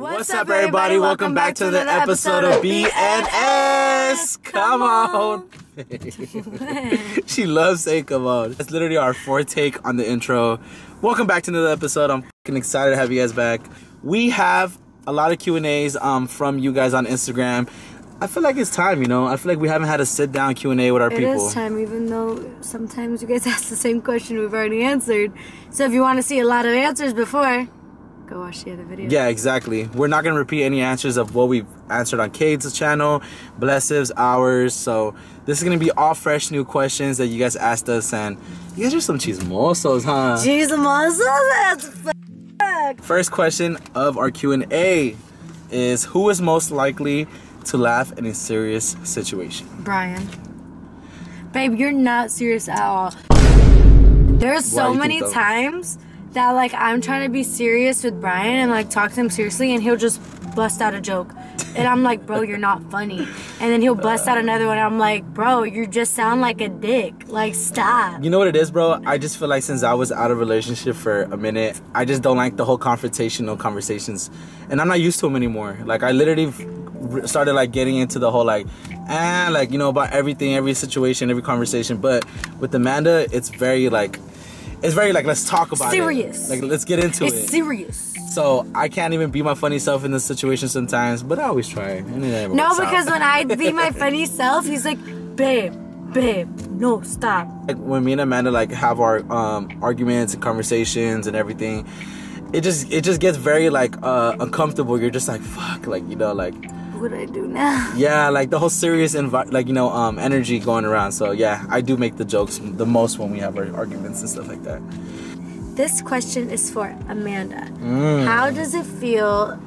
What's, up, everybody? Welcome, back, to the episode of BNS. Come on. she loves saying come on. That's literally our fourth take on the intro. Welcome back to another episode. I'm fucking excited to have you guys back. We have a lot of Q&As um, from you guys on Instagram. I feel like it's time, you know. I feel like we haven't had a sit down Q and A with our It people. is time, even though sometimes you guys ask the same question we've already answered. So if you want to see a lot of answers before, go watch the other video. Yeah, exactly. We're not gonna repeat any answers of what we've answered on Cade's channel, Blessive's, ours. So this is gonna be all fresh new questions that you guys asked us, and you guys are some chismosos, huh? I'm that's fuck. First question of our Q and A is: Who is most likely to laugh in a serious situation? Brian. Babe, you're not serious at all. There's so many times that like I'm trying to be serious with Brian and like talk to him seriously and he'll just bust out a joke. And I'm like, bro, you're not funny. And then he'll bust out another one. I'm like, bro, you just sound like a dick. Like, stop. You know what it is, bro? I just feel like since I was out of relationship for a minute, I just don't like the whole confrontational conversations, and I'm not used to them anymore. Like I literally started like getting into the whole like, ah, like you know about everything, every situation, every conversation. But with Amanda, it's very like, it's very like let's talk about Serious. it. Serious. Like let's get into it. It's it. serious. so I can't even be my funny self in this situation sometimes, but I always try. And it never No, out. because when I be my funny self, he's like, babe, babe, no, stop. like when me and Amanda like have our um arguments and conversations and everything, it just it just gets very like uh uncomfortable. You're just like fuck, like you know, like What I do now? yeah, like the whole serious envi- like you know um energy going around. So yeah, I do make the jokes the most when we have our arguments and stuff like that. This question is for Amanda. Mm. How does it feel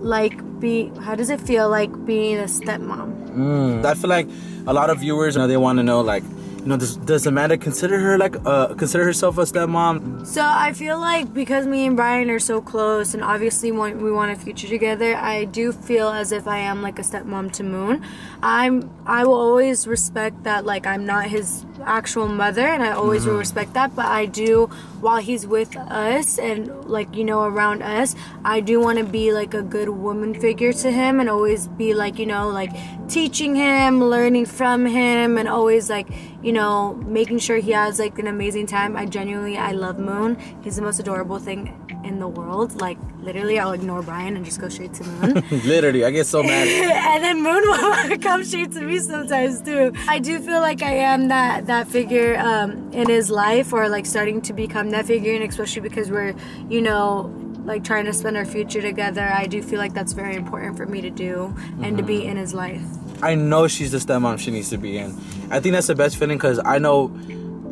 like be? How does it feel like being a stepmom? Mm. I feel like a lot of viewers, you know, they want to know like. You know, does, does Amanda consider her like uh consider herself a stepmom? So I feel like because me and Brian are so close, and obviously want, we want a future together, I do feel as if I am like a stepmom to Moon. I'm I will always respect that like I'm not his actual mother, and I always will respect that. But I do while he's with us and like you know around us, I do want to be like a good woman figure to him, and always be like you know like teaching him, learning from him, and always like you know making sure he has like an amazing time. I genuinely I love Moon. He's the most adorable thing in the world. Like literally, I'll ignore Brian and just go straight to Moon. Literally, I get so mad. and then Moon will come straight to me sometimes too. I do feel like I am that that figure um, in his life, or like starting to become that figure, and especially because we're, you know, like trying to spend our future together. I do feel like that's very important for me to do and to be in his life. I know she's the stepmom she needs to be in. I think that's the best feeling because I know,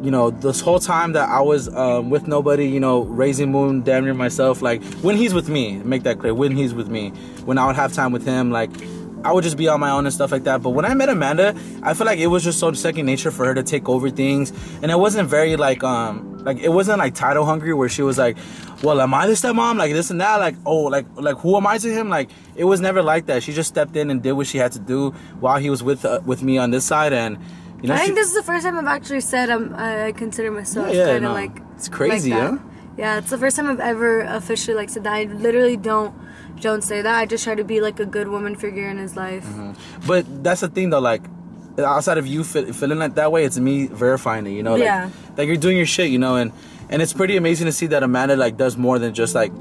you know, this whole time that I was um, with nobody, you know, raising Moon damn near myself. Like when he's with me, make that clear. When he's with me, when I would have time with him, like I would just be on my own and stuff like that. But when I met Amanda, I feel like it was just so second nature for her to take over things, and it wasn't very like um like it wasn't like title hungry where she was like, well, am I the stepmom? Like this and that. Like oh, like like who am I to him? Like it was never like that. She just stepped in and did what she had to do while he was with uh, with me on this side, and you know. I she- think this is the first time I've actually said I'm, I consider myself Yeah, yeah, kind no. of like It's crazy, like huh? Yeah, it's the first time I've ever officially like said that. I literally don't don't say that. I just try to be like a good woman figure in his life. But that's the thing though, like outside of you fe- feeling like that way, it's me verifying it. You know, like, Yeah. like you're doing your shit. You know, and and it's pretty amazing to see that Amanda like does more than just like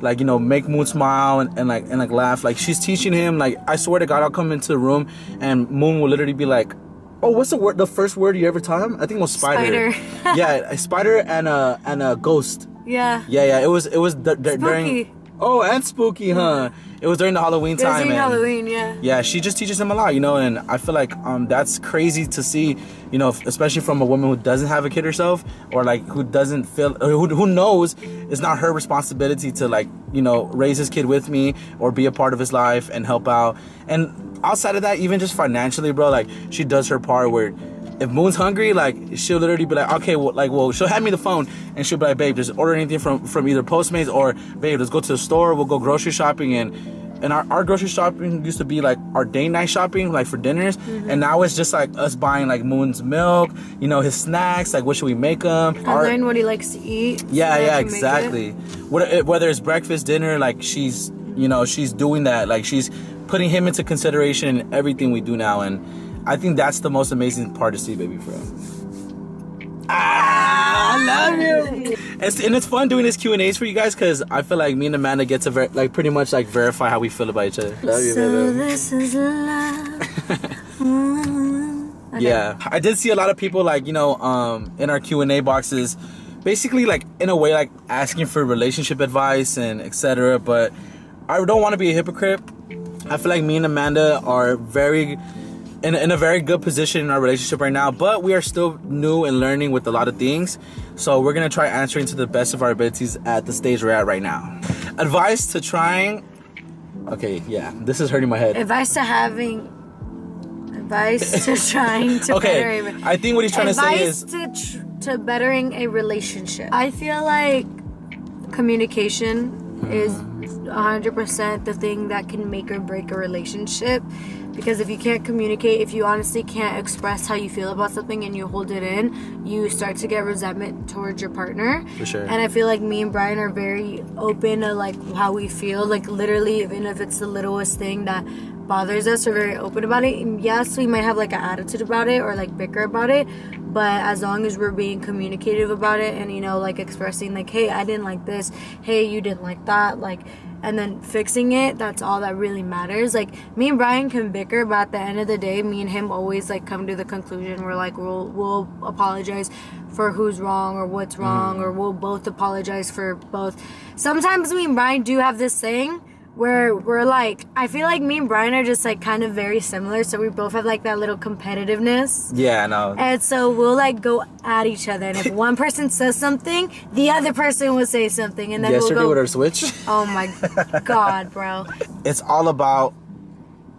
like you know make Moon smile and, and like and like laugh. Like she's teaching him. Like I swear to God, I'll come into the room and Moon will literally be like. Oh, what's the word? The first word you ever taught him? I think it was spider. Spider. yeah, a spider and a and a ghost. Yeah. Yeah, yeah. It was it was d- d- during. Oh, and spooky, huh? It was during the Halloween time. in and- Halloween, yeah. yeah she just teaches him a lot you know and i feel like um that's crazy to see you know especially from a woman who doesn't have a kid herself or like who doesn't feel who, who knows it's not her responsibility to like you know raise his kid with me or be a part of his life and help out and outside of that even just financially bro like she does her part where if Moon's hungry, like she'll literally be like, okay, well, like, well, she'll hand me the phone and she'll be like, babe, just order anything from from either Postmates or babe, let's go to the store. We'll go grocery shopping and and our, our grocery shopping used to be like our day night shopping, like for dinners, mm-hmm. and now it's just like us buying like Moon's milk, you know, his snacks, like what should we make them? And learn what he likes to eat. yeah, I yeah, it. exactly. Whether, whether it's breakfast, dinner, like she's you know she's doing that like she's putting him into consideration in everything we do now and i think that's the most amazing part to see baby bro ah, i love you it's, and it's fun doing these q and a's for you guys because i feel like me and amanda get to ver- like pretty much like verify how we feel about each other love you so baby this is love. Okay. Yeah, I did see a lot of people like you know um, in our Q and A boxes, basically like in a way like asking for relationship advice and etc. But I don't want to be a hypocrite. I feel like me and Amanda are very in, in a very good position in our relationship right now, but we are still new and learning with a lot of things. So we're gonna try answering to the best of our abilities at the stage we're at right now. Advice to trying. Okay, yeah, this is hurting my head. Advice to having. Advice to trying to better Okay, a- I think what he's trying to say advice is to tr- to bettering a relationship. I feel like communication hmm. is 100% the thing that can make or break a relationship because if you can't communicate if you honestly can't express how you feel about something and you hold it in you start to get resentment towards your partner. For sure. and i feel like me and brian are very open to like how we feel. Like literally even if it's the littlest thing that bothers us we're very open about it. And yes we might have like an attitude about it or like bicker about it but as long as we're being communicative about it and you know like expressing like hey i didn't like this. Hey you didn't like that. Like and then fixing it that's all that really matters. Like me and brian can bicker but at the end of the day me and him always like come to the conclusion. We're like we'll we'll apologize for who's wrong or what's wrong mm. or we'll both apologize for both. Sometimes me and brian do have this thing where we're like i feel like me and brian are just like kind of very similar so we both have like that little competitiveness yeah, no. and so we'll like go at each other and if one person says something the other person will say something and then Yesterday we'll with go our switch. oh my god bro it's all about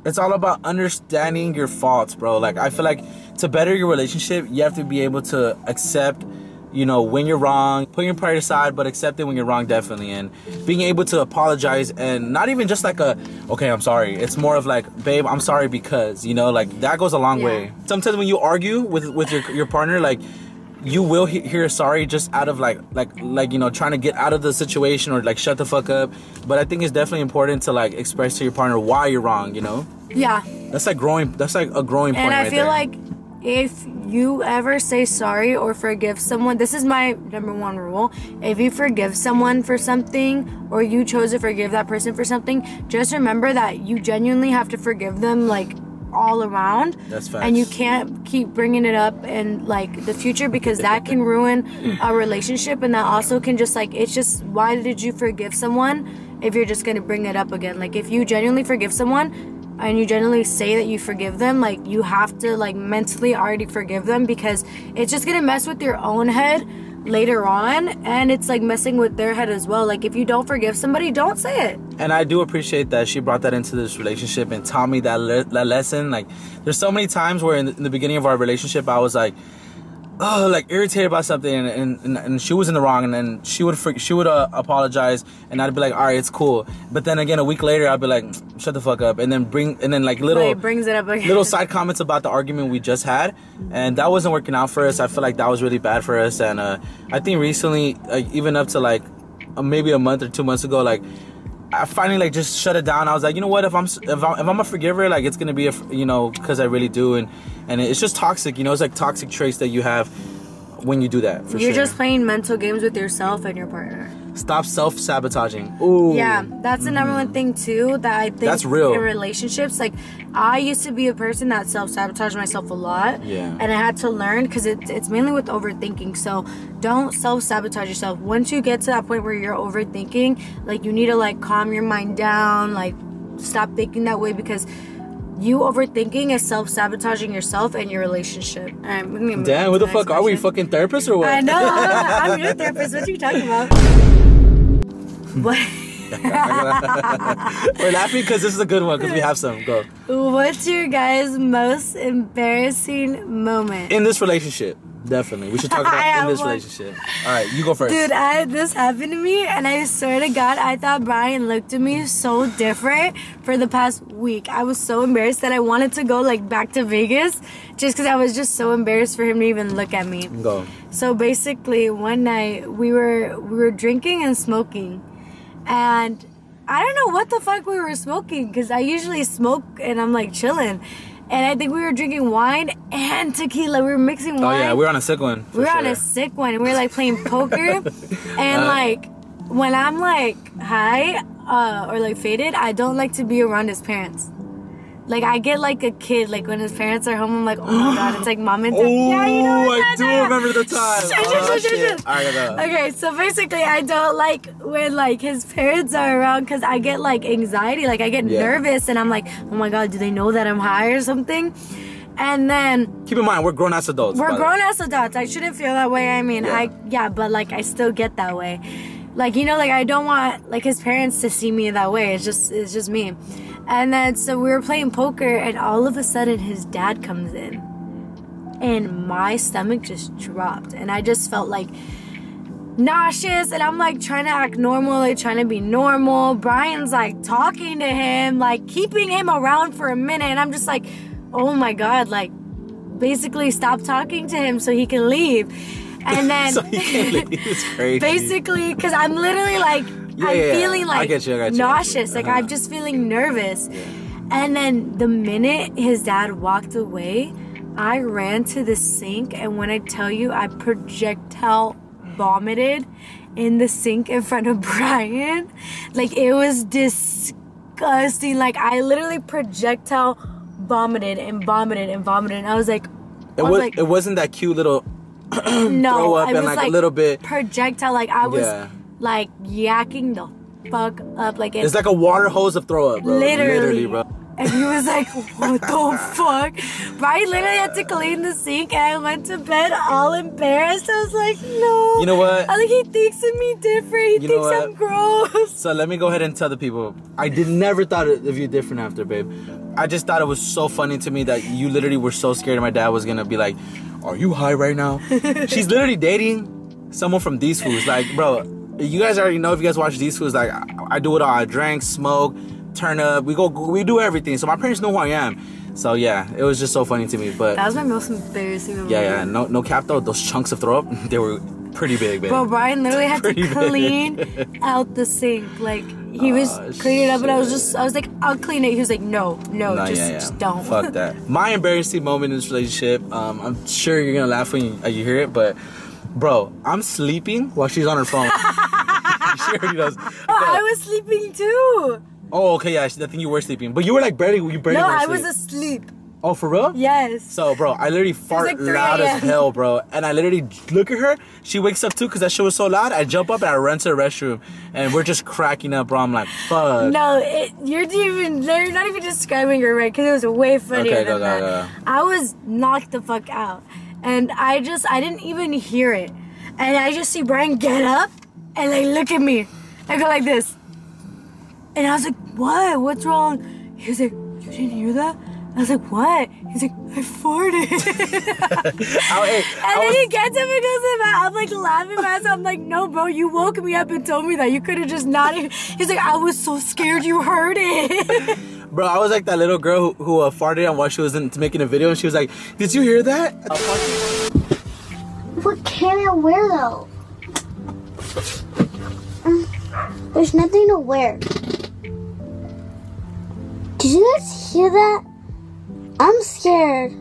it's all about understanding your faults, bro. Like I feel like to better your relationship, you have to be able to accept, you know, when you're wrong, put your pride aside, but accept it when you're wrong definitely and being able to apologize and not even just like a okay, I'm sorry. It's more of like, babe, I'm sorry because, you know, like that goes a long Yeah. way. Sometimes when you argue with with your your partner like you will he- hear sorry just out of like like like you know trying to get out of the situation or like shut the fuck up but i think it's definitely important to like express to your partner why you're wrong you know yeah that's like growing that's like a growing point and i right feel there. like if you ever say sorry or forgive someone this is my number one rule. If you forgive someone for something or you chose to forgive that person for something just remember that you genuinely have to forgive them like all around. That's and you can't keep bringing it up in like the future because that can ruin a relationship and that also can just like it's just why did you forgive someone if you're just gonna bring it up again? Like if you genuinely forgive someone and you generally say that you forgive them like you have to like mentally already forgive them because it's just gonna mess with your own head later on and it's like messing with their head as well like if you don't forgive somebody don't say it and I do appreciate that she brought that into this relationship and taught me that, le- that lesson. Like, there's so many times where in the, in the beginning of our relationship, I was like, oh, like irritated about something, and, and, and, and she was in the wrong, and then she would for, she would uh, apologize, and I'd be like, all right, it's cool. But then again, a week later, I'd be like, shut the fuck up, and then bring and then like little But it brings it up again little side comments about the argument we just had, and that wasn't working out for us. I feel like that was really bad for us, and uh, I think recently, like even up to like uh, maybe a month or two months ago, like I finally like just shut it down. I was like, you know what? If I'm if I'm, if I'm a forgiver, like it's gonna be a you know because I really do, and and it's just toxic. You know, it's like toxic traits that you have when you do that. For you're sure. just playing mental games with yourself and your partner stop self sabotaging. Ooh. Yeah, that's the number one thing too that I think That's real. in relationships. Like, I used to be a person that self sabotaged myself a lot. Yeah. And I had to learn because it, it's mainly with overthinking. So don't self sabotage yourself. Once you get to that point where you're overthinking, like you need to like calm your mind down, like stop thinking that way because. You overthinking is self sabotaging yourself and your relationship. All right, we're Damn, on who to the next fuck are we? Fucking therapists or what? I know. I'm, I'm your therapist. What are you talking about? what? We're laughing because this is a good one because we have some. Go What's your guys' most embarrassing moment? in this relationship. Definitely, we should talk about in this one. relationship. All right, you go first. Dude, I this happened to me, and I swear to God, I thought Brian looked at me so different for the past week. I was so embarrassed that I wanted to go like back to Vegas, just because I was just so embarrassed for him to even look at me. Go. So basically, one night we were we were drinking and smoking, and I don't know what the fuck we were smoking because I usually smoke and I'm like chilling. And I think we were drinking wine and tequila. We were mixing Oh yeah, we were on a sick one. we were on a sick one. and We were like playing poker. and Uh. like when I'm like high uh, or like faded, I don't like to be around his parents. Like I get like a kid, like when his parents are home, I'm like, oh my god, it's like mom and dad. Oh, yeah, you know oh, what I do remember the time. Oh, shit, Oh, right. Okay, so basically, I don't like when like his parents are around because I get like anxiety, like I get Yeah. nervous, and I'm like, oh my god, do they know that I'm high or something? And then Keep in mind, we're grown ass adults. we're grown ass adults. I shouldn't feel that way. I mean, Yeah. I yeah, but like I still get that way. Like you know, like I don't want like his parents to see me that way. It's just it's just me. And then so we were playing poker, and all of a sudden his dad comes in, and my stomach just dropped, and I just felt like nauseous and I'm like trying to act normal, like trying to be normal. Brian's like talking to him, like keeping him around for a minute, and I'm just like, oh my god, like basically stop talking to him so he can leave. And then so leave. It's crazy. basically because I'm literally like Yeah, I'm yeah, feeling like get you, I got you, I got you. nauseous, like Uh-huh. I'm just feeling nervous. And then the minute his dad walked away, I ran to the sink, and when I tell you, I projectile vomited in the sink in front of Brian. Like it was disgusting. Like I literally projectile vomited and vomited and vomited. And I was like, It I was was. like, it wasn't that cute little. no, throw up I and, was like, a little bit- projectile. Like I was Yeah. Like yakking the fuck up. Like it, It's like a water hose of throw up, bro. literally, bro. And he was like, "What the fuck?" Brian literally had to clean the sink, and I went to bed all embarrassed. I was like, "No." You know what? I like he thinks of me different. He You thinks I'm gross. So let me go ahead and tell the people. I did never thought of you different after, babe. I just thought it was so funny to me that you literally were so scared my dad was gonna be like, "Are you high right now?" She's literally dating someone from Thesefoos. Like, bro, you guys already know if you guys watch Thesefoos. Like, I, I do it all. I drank, smoke, turn up. We go, we do everything. So my parents know who I am. So yeah, it was just so funny to me. But That was my most embarrassing. Moment. yeah, yeah, no, no cap though. Those chunks of throw up, they were pretty big, babe. Bro, Brian literally had to big. clean out the sink. Like he was cleaning it up, and I was just, I was like, "I'll clean it." He was like, "No, no, just, yeah, yeah. just don't." Fuck that. My embarrassing moment in this relationship. Um, I'm sure you're gonna laugh when you, uh, you hear it, but bro, I'm sleeping while she's on her phone. she already knows. Oh, I was sleeping too. Oh, okay, yeah. I think you were sleeping, but you were like barely, you barely. No, I was asleep. Oh, for real? Yes. So, bro, I literally fart like 3 loud as hell, bro. And I literally look at her. She wakes up too because that shit was so loud. I jump up and I run to the restroom, and we're just cracking up, bro. I'm like, fuck. No, it, you're even you're not even describing her right because it was way funnier Okay, than go, go, that. go. I was knocked the fuck out, and I just I didn't even hear it, and I just see Brian get up and like look at me, I go like this, and I was like, what? What's wrong? He was like, you didn't hear that? I was like, what? He's like, I farted. Oh, I, hey, And then was- he gets up and goes to bed. I'm like laughing myself. I'm like, no, bro, you woke me up and told me that. You could have just not even. He's like, I was so scared you heard it. Bro, I was like that little girl who, who uh, farted on while she was in, making a video, and she was like, "Did you hear that?" What can I wear though? Mm, There's nothing to wear. Did you guys hear that? I'm scared.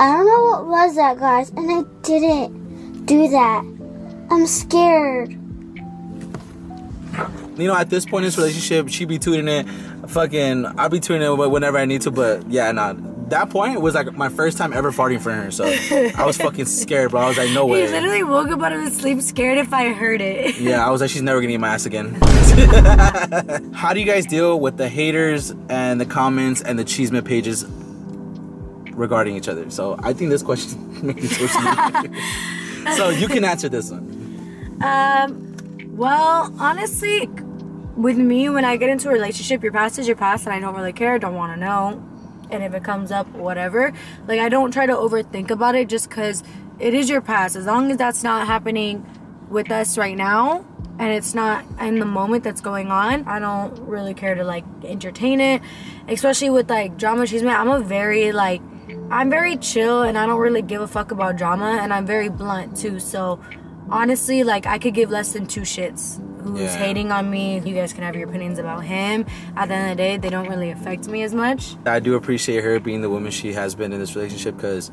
I don't know what was that, guys, and I didn't do that. I'm scared. You know, at this point in this relationship, she be tuning it. Fucking, I'll be tuning it whenever I need to. But yeah, nah. That point was like my first time ever farting for her, so I was fucking scared, bro. I was like, no way. he literally woke up out of his sleep scared if I heard it. Yeah, I was like, she's never gonna eat my ass again. How do you guys deal with the haters and the comments and the chisme pages regarding each other? So I think this question makes sense to me. so you can answer this one. Um, well, honestly, with me, when I get into a relationship, your past is your past, and I don't really care. Don't want to know. And if it comes up, whatever. Like I don't try to overthink about it, just because it is your past. As long as that's not happening with us right now, and it's not in the moment that's going on, I don't really care to like entertain it. Especially with like drama she's made. I'm a very like I'm very chill and I don't really give a fuck about drama and I'm very blunt too. So honestly, like I could give less than two shits who's Yeah. hating on me. You guys can have your opinions about him. At the end of the day, they don't really affect me as much. I do appreciate her being the woman she has been in this relationship because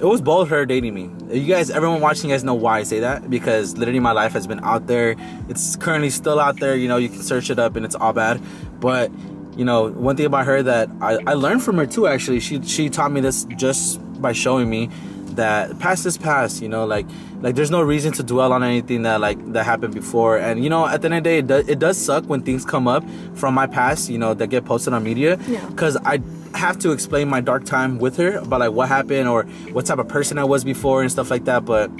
it was both her dating me. You guys, everyone watching, you guys know why I say that because literally my life has been out there. It's currently still out there. You know, you can search it up and it's all bad. But you know, one thing about her that I, I learned from her too. Actually, she she taught me this just by showing me that past is past. You know, like like there's no reason to dwell on anything that like that happened before. And you know, at the end of the day, it does, it does suck when things come up from my past. You know, that get posted on media. Yeah. Because I have to explain my dark time with her about like what happened or what type of person I was before and stuff like that. But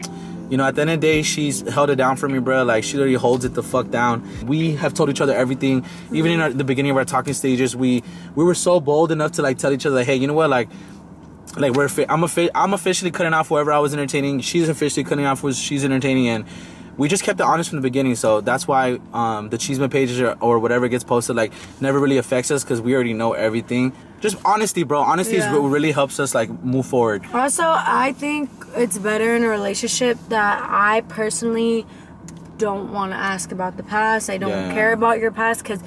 you know, at the end of the day, she's held it down for me, bro. Like she literally holds it the fuck down. We have told each other everything. Even in our, the beginning of our talking stages, we we were so bold enough to like tell each other, like, hey, you know what, like. Like we're, fi- I'm, offi- I'm officially cutting off whoever I was entertaining. She's officially cutting off what she's entertaining, and we just kept it honest from the beginning. So that's why um, the chisme pages or, or whatever gets posted like never really affects us because we already know everything. Just honesty, bro. Honesty Yeah. is what really helps us like move forward. Also, I think it's better in a relationship that I personally don't want to ask about the past. I don't Yeah. care about your past because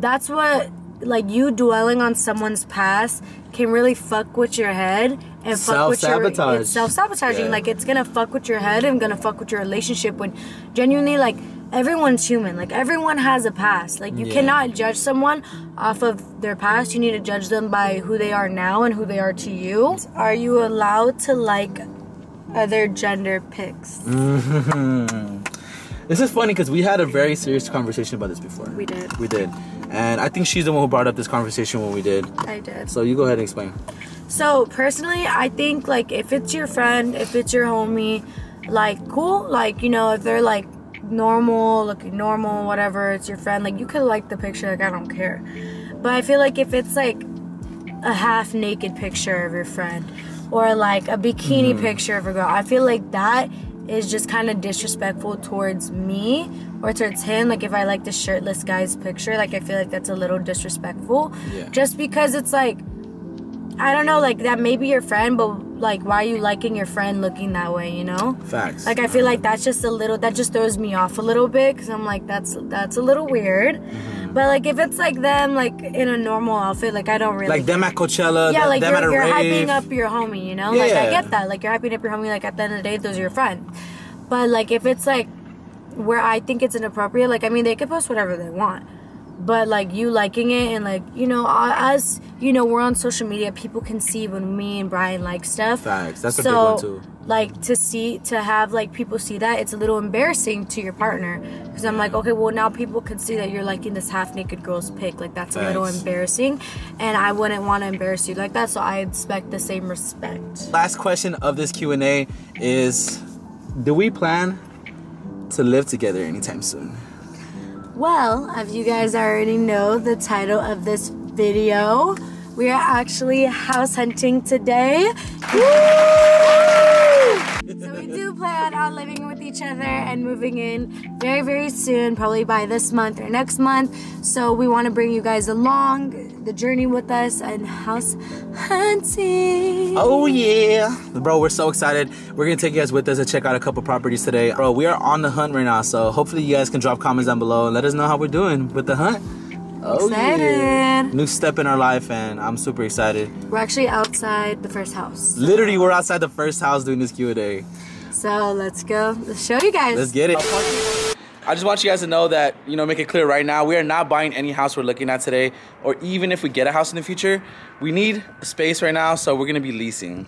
that's what, like, you dwelling on someone's past can really fuck with your head and fuck with your it's self-sabotaging Yeah. like it's gonna fuck with your head and gonna fuck with your relationship when genuinely like everyone's human like everyone has a past like you Yeah. cannot judge someone off of their past you need to judge them by who they are now and who they are to you are you allowed to like other gender pics mm-hmm. This is funny because we had a very serious conversation about this before. We did. We did. And I think she's the one who brought up this conversation when we did. i did So you go ahead and explain. So personally, I think like if it's your friend, if it's your homie, like cool, like you know if they're like normal, looking normal, whatever, it's your friend, like you could like the picture, like I don't care. But I feel like if it's like a half naked picture of your friend or like a bikini mm-hmm. picture of a girl, I feel like that is just kind of disrespectful towards me or towards him. Like if I like the shirtless guy's picture, like I feel like that's a little disrespectful. Yeah. Just because it's like I don't know, like that may be your friend, but like why are you liking your friend looking that way, you know? Facts. Like I feel like that's just a little that just throws me off a little bit because I'm like that's that's a little weird. Mm-hmm. But like if it's like them like in a normal outfit, like I don't really like them at Coachella, yeah, like you're, you're hyping up your homie, you know? Like I get that. Like you're hyping up your homie. Like at the end of the day, those are your friends. But like if it's like where I think it's inappropriate, like I mean they could post whatever they want. But like you liking it and like you know as you know we're on social media, people can see when me and Brian like stuff. Facts. That's a so, big one, too. Like to see to have like people see that it's a little embarrassing to your partner because I'm like okay well now people can see that you're liking this half naked girl's pic like that's a little embarrassing and I wouldn't want to embarrass you like that so I expect the same respect. Last question of this Q&A is do we plan to live together anytime soon? Well, as you guys already know the title of this video, we are actually house hunting today. So we do plan on living with each other and moving in very, very soon, probably by this month or next month. So we want to bring you guys along the journey with us and house hunting. Oh yeah, bro, we're so excited. We're gonna take you guys with us and check out a couple properties today, bro. We are on the hunt right now, so hopefully you guys can drop comments down below and let us know how we're doing with the hunt. Oh yeah, Excited. new step in our life, and I'm super excited. We're actually outside the first house. Literally, we're outside the first house doing this Q and A. So let's go. Let's show you guys. Let's get it. I just want you guys to know that, you know, make it clear right now, we are not buying any house we're looking at today, or even if we get a house in the future, we need space right now, so we're gonna be leasing.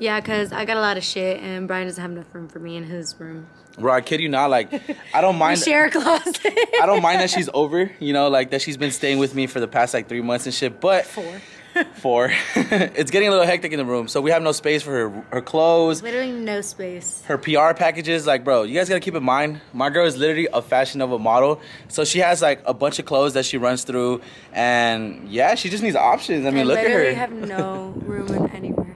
Yeah, because I got a lot of shit and Brian doesn't have enough room for me in his room. Bro, I kid you not, like, I don't mind. share a closet. I don't mind that she's over, you know, like that she's been staying with me for the past like three months and shit. But Four. four, it's getting a little hectic in the room, so we have no space for her her clothes, Literally no space. her PR packages. Like, bro, you guys gotta keep in mind, my girl is literally a Fashion Nova model, so she has like a bunch of clothes that she runs through, and yeah, she just needs options. I mean, I look at her. literally her. have no room in anywhere.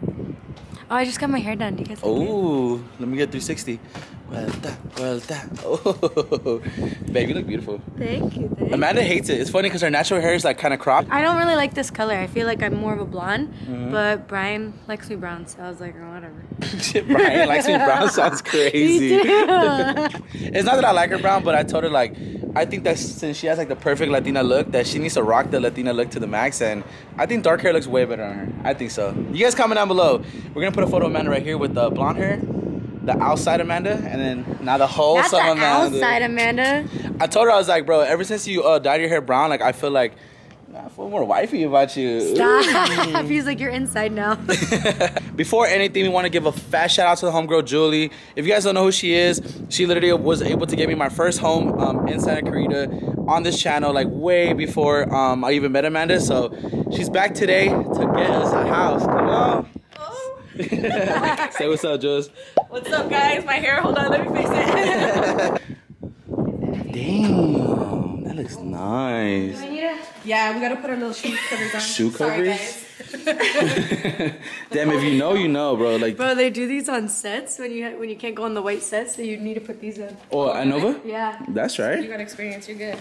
Oh, I just got my hair done. Do you guys? Ooh, let me get 360. Vuelta, vuelta. Oh, babe, you look beautiful. Thank you. Thank Amanda hates it. It's funny because her natural hair is like kind of cropped. I don't really like this color. I feel like I'm more of a blonde, Mm-hmm. but Brian likes me brown, so I was like, oh, whatever. Brian likes me brown sounds crazy. It's not that I like her brown, but I told her like I think that since she has like the perfect Latina look, that she needs to rock the Latina look to the max, and I think dark hair looks way better on her. I think so. You guys comment down below. We're gonna put a photo of Amanda right here with the blonde hair, the outside Amanda, and then now the whole That's the Amanda. outside, Amanda. I told her I was like, bro, ever since you uh, dyed your hair brown, like I feel like I feel more wifey about you. Stop. He's like, you're inside now. Before anything, we want to give a fast shout out to the homegirl Julie. If you guys don't know who she is, she literally was able to get me my first home um, in Santa Clarita on this channel, like way before um, I even met Amanda. So she's back today to get us a house. Come on. Say what's up, Jules. What's up, guys? My hair. Hold on, let me fix it. Damn, that looks nice. yeah, we gotta put our little shoe covers on. Shoe Sorry, covers? guys. Damn, if you know, you know, bro. Like, Bro, they do these on sets when you when you can't go on the white sets, so you need to put these on. oh, Anova? Yeah. That's right. You got experience. You're good.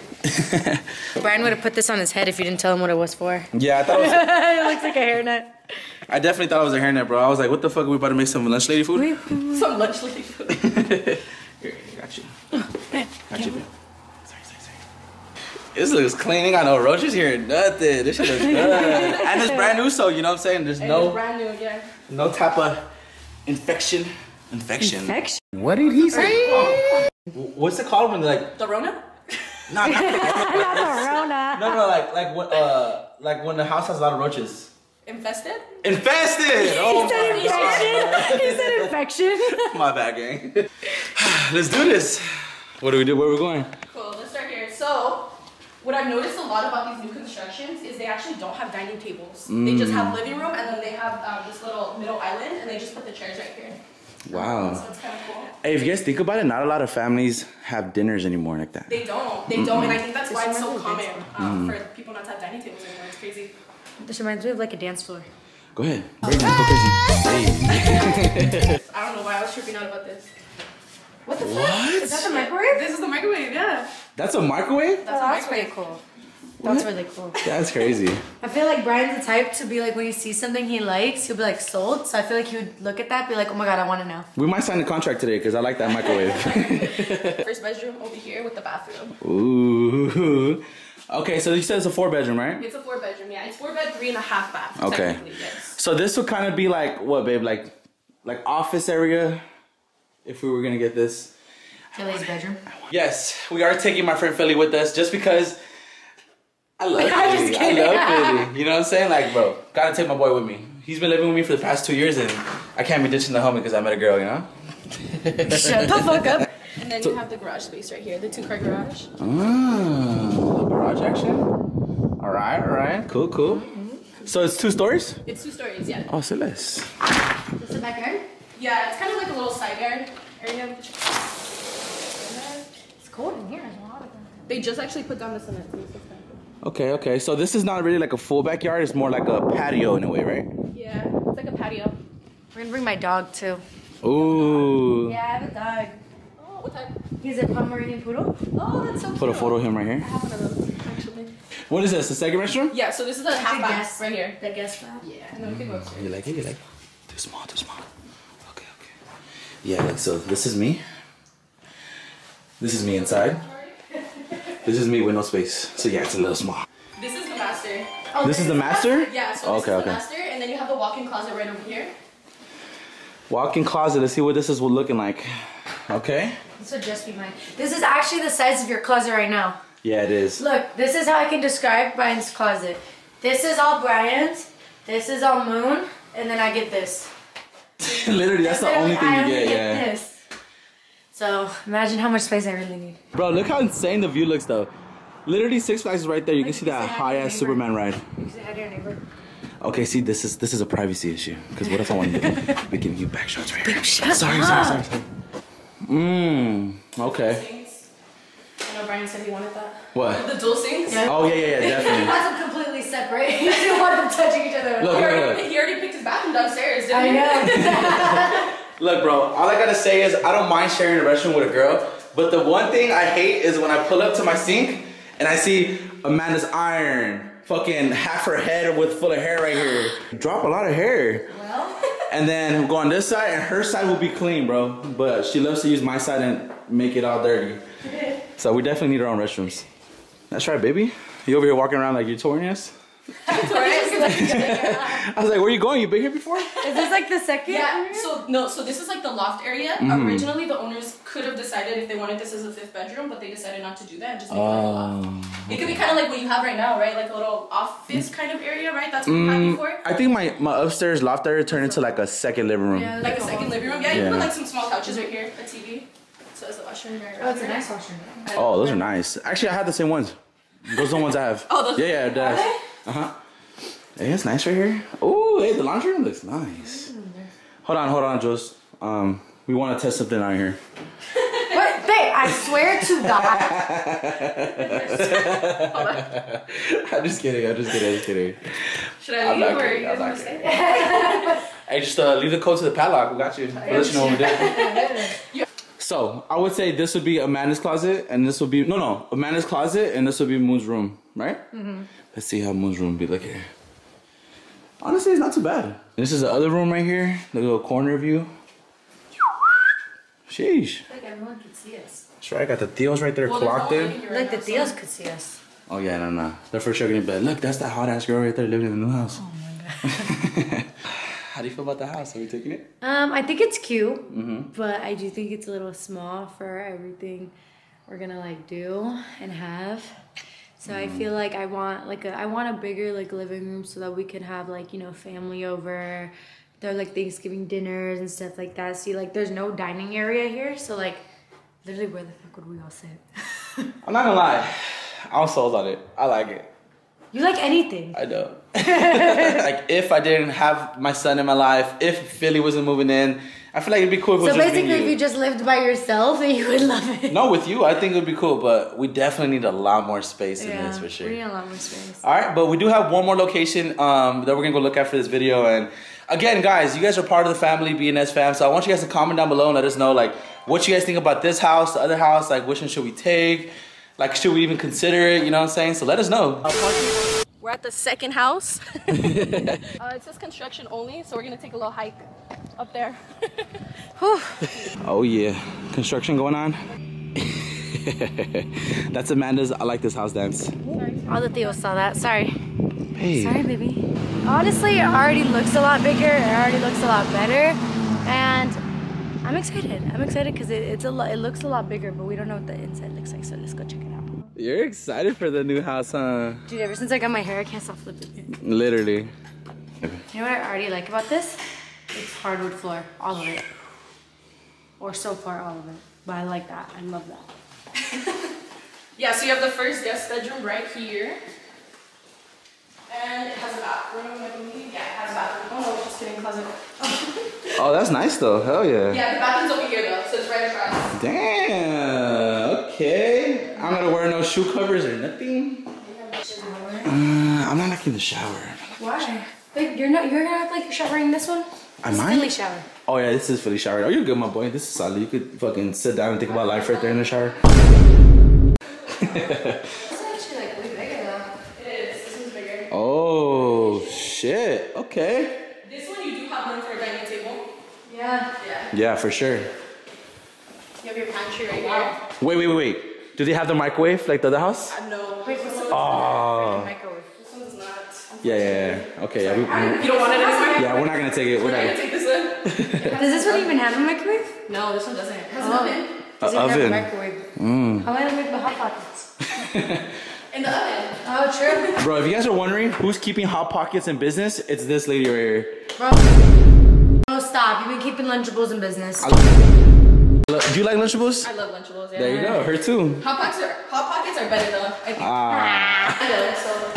Brian would have put this on his head if you didn't tell him what it was for. Yeah, I thought it was. it looks like a hairnet. I definitely thought it was a hairnet, bro. I was like, what the fuck? Are we about to make some lunch lady food? Some lunch lady food. Here, I got you. Got you, babe. Sorry, sorry, sorry. This looks clean. Ain't got no roaches here. Nothing. This shit looks good. and it's brand new, so you know what I'm saying. There's And no brand new, yeah. no type of infection. Infection. Infection. What did he say? What's it called when they're like? The Rona? No, not Not the Rona. no, no. Like like what? Uh, like when the house has a lot of roaches. Infested? Infested. Oh He said my god. infection. He said infection. My bad, gang. Let's do this. What do we do? Where are we going? Cool. Let's start here. So, what I've noticed a lot about these new constructions is they actually don't have dining tables. They just have living room and then they have um, this little middle island and they just put the chairs right here. Wow. So it's kind of cool. Hey, if you guys think about it, not a lot of families have dinners anymore like that. They don't. They don't. And I think that's why it's so common um, for people not to have dining tables anymore. It's crazy. This reminds me of like a dance floor. Go ahead. Break down, go crazy. Hey. I don't know why I was tripping out about this. What the What? Is that the microwave? This is the microwave, yeah. That's a microwave? Oh, that's really cool. That's really cool. That's crazy. I feel like Brian's the type to be like when he sees something he likes, he'll be like sold. So I feel like he would look at that, be like, oh my god, I want to know. We might sign a contract today because I like that microwave. First bedroom over here with the bathroom. Ooh. Okay, so you said it's a four bedroom, right? It's a four bedroom, yeah. It's four bed, three and a half bath. Okay. Yes. So this would kind of be like what, babe? Like, like office area. If we were gonna get this. Philly's bedroom. Yes, we are taking my friend Philly with us just because I love I'm Philly. just I love Philly. You know what I'm saying? Like, bro, gotta take my boy with me. He's been living with me for the past two years, and I can't be ditching the homie because I met a girl. You know? Shut the fuck up. And then you have the garage space right here, the two car garage. Ah, garage action. All right, all right, cool, cool. Mm-hmm. So it's two stories. It's two stories, yeah. Oh, so let's. This is the backyard? Yeah, it's kind of like a little side yard area. It's cold in here. A lot of them. They just actually put down the cement. so it's kind of Okay, okay. So this is not really like a full backyard. It's more like a patio in a way, right? Yeah, it's like a patio. We're gonna bring my dog too. Ooh. Yeah, I have a dog. Oh, what type? He's a Pomeranian poodle. Oh, that's so cute. Put a photo of him right I here. have one of those, actually. What is this? The second restroom? Yeah, so this is the half Good bath right here. The guest bath. Yeah, and then we can go upstairs. You like it? You like it? Too small, too small. Okay, okay. Yeah, like so. This is me. This is me inside. This is me with no space. So yeah, it's a little small. This is the master. Oh, This is the master? Yeah, so this Okay, is okay. the master, and then you have the walk-in closet right over here. Walk-in closet. Let's see what this is looking like. Okay. This would just be mine. This is actually the size of your closet right now. Yeah, it is. Look, this is how I can describe Brian's closet. This is all Brian's. This is all Moon, and then I get this. Literally, that's the only thing I you only get. Yeah. This. So imagine how much space I really need. Bro, look how insane the view looks though. Literally Six Flags is right there. You can see that say hi to high ass. Superman ride. You say hi to your neighbor. Okay, see this is this is a privacy issue. Because what if I want to be giving you back shots right here? Sorry, sorry, sorry, sorry. Mmm. Okay. Things. I know Brian said he wanted that. What? The dual sinks. Yeah. Oh yeah, yeah, yeah, He definitely. wants them completely separate. He doesn't want them touching each other. Look, He look, already, look. he already picked his bathroom downstairs, didn't I he? know. Look, bro, all I gotta say is I don't mind sharing a restroom with a girl, but the one thing I hate is when I pull up to my sink and I see Amanda's iron, fucking half her head with full of hair right here. Drop a lot of hair. Well, And then go on this side, and her side will be clean, bro. But she loves to use my side and make it all dirty. So we definitely need our own restrooms. That's right, baby. You over here walking around like you're touring us? I was like, where are you going? You been here before? is this like the second? Yeah, so no, so this is like the loft area. Mm-hmm. Originally, the owners could have decided if they wanted this as a fifth bedroom, but they decided not to do that and just make it like a loft. Oh. It could be kind of like what you have right now, right? Like a little office kind of area, right? That's what you had before. Mm, I think my, my upstairs loft area turned into like a second living room. Yeah. Like a second living room. Yeah, you Yeah. put like some small couches right here, a TV. So it's a washroom right Oh, it's a here. nice washroom. Oh, those are nice. Actually, I have the same ones. Those are the ones I have. Oh, those- Yeah, yeah, it does. Uh huh. Hey, it's nice right here. Oh, hey, the laundry room looks nice. Hold on, hold on, Jules. Um, we want to test something out here. What? Babe, I swear to God. I'm just kidding. I'm just kidding. I'm just kidding. Should I leave or are you I'm guys not want to stay? Hey, just uh, leave the code to the padlock. We got you. We'll let you know when we're done. So I would say this would be Amanda's closet, and this would be no, no, Amanda's closet, and this would be Moon's room, right? Mm-hmm. Let's see how Moon's room be looking. Honestly, it's not too bad. This is the other room right here, the little corner view. Sheesh. Like everyone could see us. That's right. I got the Theos right there Well, clocked no in. in right Like the now, so- Theos could see us. Oh yeah, no, no. They're for sure gonna be like, look, that's that hot ass girl right there living in the new house. Oh my god. How do you feel about the house? Are we taking it? Um, I think it's cute, but I do think it's a little small for everything we're gonna like do and have. So I feel like I want like a I want a bigger like living room so that we can have like you know family over. There are like Thanksgiving dinners and stuff like that. See, like there's no dining area here, so like literally where the fuck would we all sit? I'm not gonna lie. I'm sold on it. I like it. you like anything? I know. like if I didn't have my son in my life, if Philly wasn't moving in, I feel like it'd be cool if it was So basically, and if you just lived by yourself, you would love it. No, with you, I think it would be cool, but we definitely need a lot more space in this for sure. we need a lot more space. All right, but we do have one more location um, that we're gonna go look at for this video. And again, guys, you guys are part of the family, BNS fam. So I want you guys to comment down below and let us know like what you guys think about this house, the other house, like which one should we take? Like, should we even consider it? You know what I'm saying? So let us know. We're at the second house. uh, it says construction only, so we're gonna take a little hike up there. Oh yeah, construction going on. That's Amanda's. I like this house dance. All the Theos saw that. Sorry. Hey. Sorry, baby. Honestly, it already looks a lot bigger. It already looks a lot better, and I'm excited. I'm excited because it, it's a lot. It looks a lot bigger, but we don't know what the inside looks like. So let's go check it out. You're excited for the new house, huh? Dude, ever since I got my hair, I can't stop flipping it. Literally. You know what I already like about this? It's hardwood floor, all of it, or so far all of it. But I like that. I love that. Yeah, so you have the first guest bedroom right here. And it has a bathroom, I believe. Yeah, it has a bathroom. Oh no, just kidding, closet. Oh, that's nice though. Hell yeah. Yeah, the bathroom's over here though, so it's right across. Damn. Okay. I'm gonna wear no shoe covers or nothing. Uh, I'm not liking the shower. Why? Wait, you're not. You're gonna act like you're showering this one. I This is might. Philly shower. Oh yeah, this is fully showered. Oh, you're good, my boy. This is solid. You could fucking sit down and think about life right there in the shower. This is actually like way bigger though. It is. This one's bigger. Oh shit. Okay. This one you do have room for a dining table. Yeah. Yeah. Yeah, for sure. You have your pantry right here. Wait, wait, wait, wait. Do they have the microwave like the other house? I know. Wait, what's the Oh. microwave? This one's not. Yeah, yeah, yeah. Okay, yeah. We, we- You don't want it anymore? yeah, we're not gonna take it. We're We're not gonna take this one. Does this one even have a microwave? No, this one doesn't. It has an Oh. oven. Does A it have a microwave? Mm. How am I gonna make the hot pockets? In the oven. Oh, true. Bro, if you guys are wondering who's keeping Hot Pockets in business, it's this lady right here. Bro. No, stop. You've been keeping Lunchables in business. Do you like Lunchables? I love Lunchables. Yeah. There you go. Her too. Hot pockets are hot pockets are better though. I think. Ah.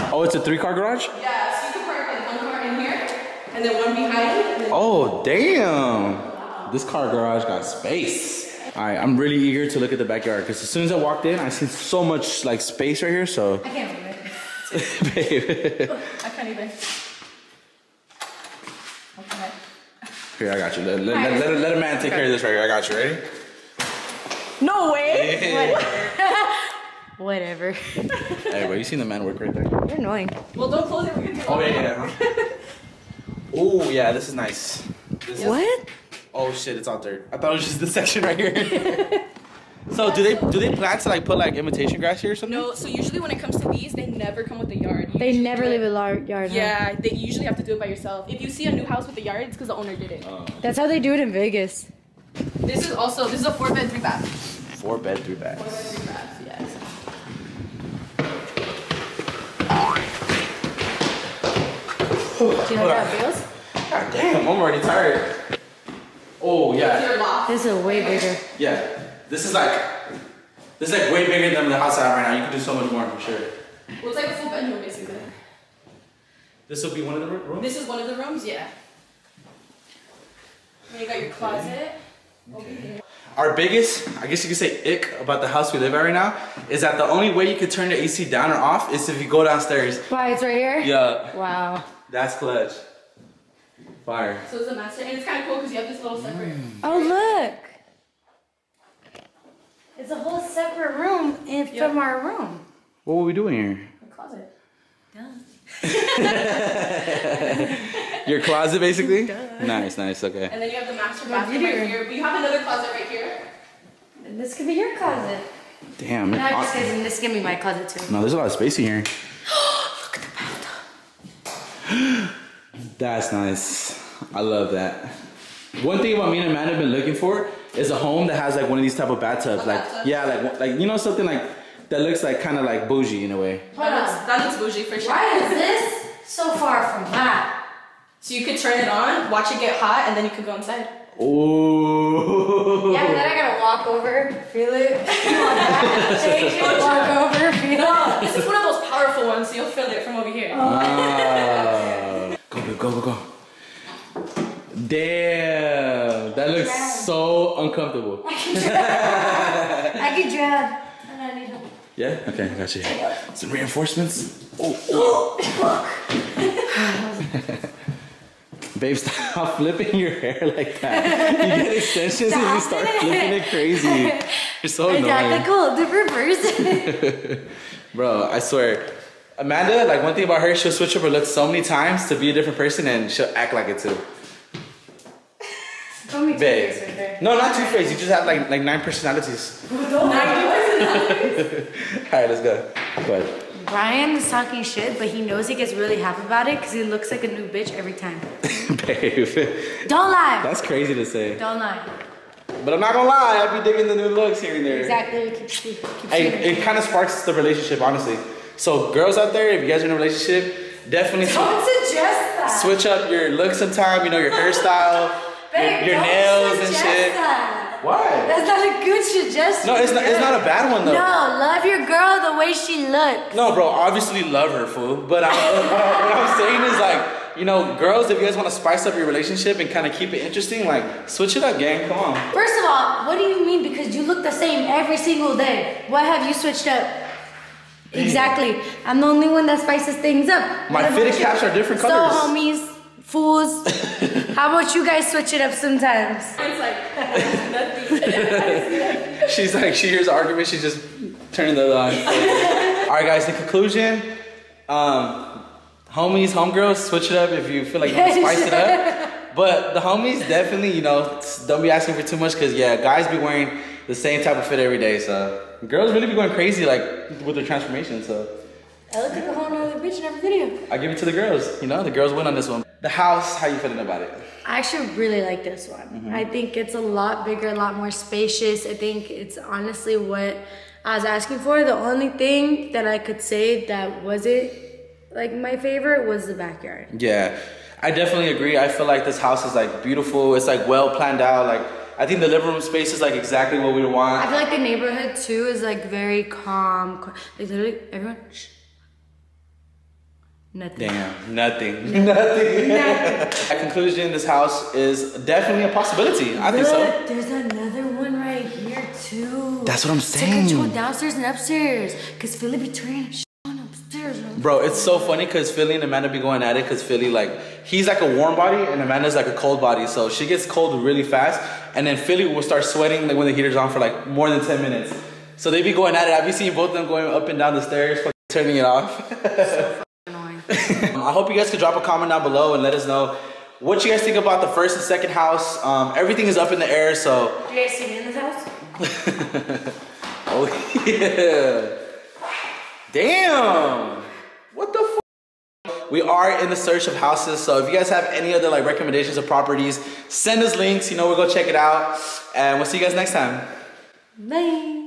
So Oh, it's a three car garage? yeah, so you can park like one car in here, and then one behind. Then Oh, damn. This car garage got space. All right, I'm really eager to look at the backyard because as soon as I walked in, I see so much like space right here. So, I can't believe it. babe. I can't even. Okay. Here, I got you. Let, let, let, let, a- let a man take care of this right here. I got you. Ready? No way. Whatever. hey, bro, you seen the man work right there? You're annoying. Well, don't close it. We're gonna Oh, yeah, yeah. Oh, yeah, this is nice. This is- What? Oh shit, it's out dirt. I thought it was just the section right here. so do they do they plan to like put like imitation grass here or something? No, so usually when it comes to these, they never come with a yard. You They never leave a lar- yard. huh? Yeah, they usually have to do it by yourself. If you see a new house with a yard, it's because the owner did it. Oh. That's how they do it in Vegas. This is also this is a four bed, three bath. Four bed, three bath. Four bed, three bath. Yes. Do you like that bills? God damn, I'm already tired. Oh yeah, This is way bigger. yeah. This is like this is like way bigger than the house I have right now. You can do so much more for sure. Well, it's like a full bedroom basically. This will be one of the rooms. This is one of the rooms, yeah. And you got your closet. Over. Our biggest, I guess you could say, ick about the house we live at right now is that the only way you could turn the AC down or off is if you go downstairs. Why, it's right here? Yeah, Wow. that's clutch. Fire. So it's a master, and it's kind of cool because you have this little separate. Mm. Oh, look. It's a whole separate room eh, in, Yeah. from our room. What were we doing here? closet. Your closet, basically. Nice, nice. Okay. And then you have the master Yeah, bathroom you right here. But you have another closet right here. And this could be your closet. Damn. No, it- just kidding. This could be my closet too. No, there's a lot of space in here. Look at the bathtub. That's nice. I love that. One thing about me and Amanda have been looking for is a home that has like one of these type of bathtubs. A Like bathtub? yeah, like like you know something like that looks like kind of like bougie in a way. Hold That looks, that looks bougie for sure. Why is this so far from that? So you could turn it on, watch it get hot, and then you could go inside. Ooh. Yeah, but then I gotta walk over, feel it, change it, walk over, feel it. This is one of those powerful ones, so you'll feel it from over here. Ah. go go go go go. Damn, that looks so uncomfortable. I can drown. I need help. Yeah. Okay, I got you. Some reinforcements. Oh. Babe, stop flipping your hair like that. You get extensions and you start flipping it crazy. You're so I act like annoying. a whole different person. Bro, I swear. Amanda, like one thing about her, she'll switch up her look so many times to be a different person and she'll act like it too. Call me Babe. Two-Face right there. No, not two faced. You just have like like nine personalities. Alright, let's go. But Brian is talking shit, but he knows he gets really happy about it because he looks like a new bitch every time. babe. Don't lie. That's crazy to say. Don't lie. But I'm not gonna lie, I be digging the new looks here and there. Exactly. Keep, keep, keep Hey, it kind of sparks the relationship, honestly. So, girls out there, if you guys are in a relationship, definitely Don't suggest that. switch up your look sometime. You know, your hairstyle, your, Babe, your don't nails and shit. That. Why? That's not a good suggestion. No, it's not. It's not a bad one though. No, love your girl the way she looks. No, bro. Obviously, love her, fool. But I, what I'm saying is like, you know, girls, if you guys want to spice up your relationship and kind of keep it interesting, like, switch it up, gang. Come on. First of all, what do you mean? Because you look the same every single day. What have you switched up? Exactly. I'm the only one that spices things up. My fitted caps are different colors. So, homies, fools, how about you guys switch it up sometimes? It's like nothing. She's like, she hears an argument, she's just turning the other eye. All right, guys. The conclusion. Um, homies, homegirls, switch it up if you feel like you want to spice it up. But the homies definitely, you know, don't be asking for too much because yeah, guys be wearing the same type of fit every day. So girls really be going crazy like with their transformation. So I look like a whole nother bitch in every video. I give it to the girls. You know, the girls win on this one. The house, how you feeling about it? I actually really like this one. Mm-hmm. I think it's a lot bigger, a lot more spacious. I think it's honestly what I was asking for. The only thing that I could say that wasn't like my favorite was the backyard. Yeah, I definitely agree. I feel like this house is like beautiful. It's like well planned out. Like I think the living room space is like exactly what we want. I feel like the neighborhood too is like very calm. Like literally everyone. Shh. Nothing. Damn, nothing, nothing. At conclusion, this house is definitely a possibility. I think so. There's another one right here too. That's what I'm saying. To control downstairs and upstairs. Cause Philly be on upstairs. Bro, it's so funny because Philly and Amanda be going at it because Philly, like, he's like a warm body and Amanda's like a cold body. So she gets cold really fast. And then Philly will start sweating like, when the heater's on for like more than 10 minutes. So they be going at it. Have you seen both of them going up and down the stairs, fucking turning it off? I hope you guys could drop a comment down below and let us know what you guys think about the first and second house. Um, everything is up in the air, so. Do you guys see me in this house? oh, yeah. Damn. What the f? We are in the search of houses, so if you guys have any other like recommendations of properties, send us links. You know, we'll go check it out, and we'll see you guys next time. Bye.